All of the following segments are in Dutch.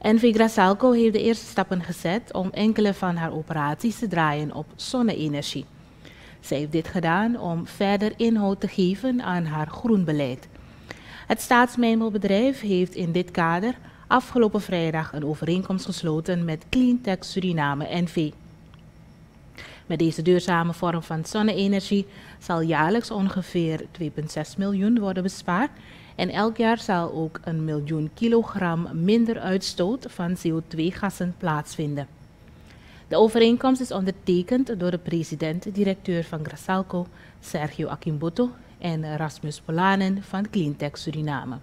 NV Grasalco heeft de eerste stappen gezet om enkele van haar operaties te draaien op zonne-energie. Zij heeft dit gedaan om verder inhoud te geven aan haar groenbeleid. Het staatsmijnbouwbedrijf heeft in dit kader afgelopen vrijdag een overeenkomst gesloten met Cleantech Suriname NV. Met deze duurzame vorm van zonne-energie zal jaarlijks ongeveer 2,6 miljoen worden bespaard en elk jaar zal ook een miljoen kilogram minder uitstoot van CO2-gassen plaatsvinden. De overeenkomst is ondertekend door de president-directeur van Grasalco, Sergio Akimboto, en Rasmus Polanen van Cleantech Suriname.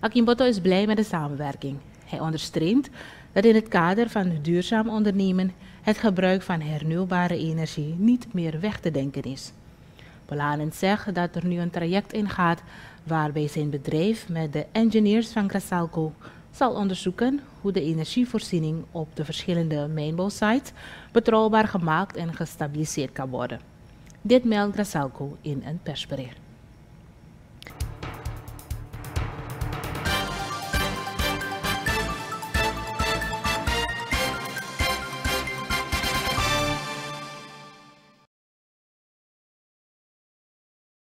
Akimboto is blij met de samenwerking. Hij onderstreept dat in het kader van duurzaam ondernemen het gebruik van hernieuwbare energie niet meer weg te denken is. Polanen zegt dat er nu een traject ingaat waarbij zijn bedrijf met de engineers van Grasalco zal onderzoeken hoe de energievoorziening op de verschillende mijnbouwsites betrouwbaar gemaakt en gestabiliseerd kan worden. Dit meldt Grasalco in een persbericht.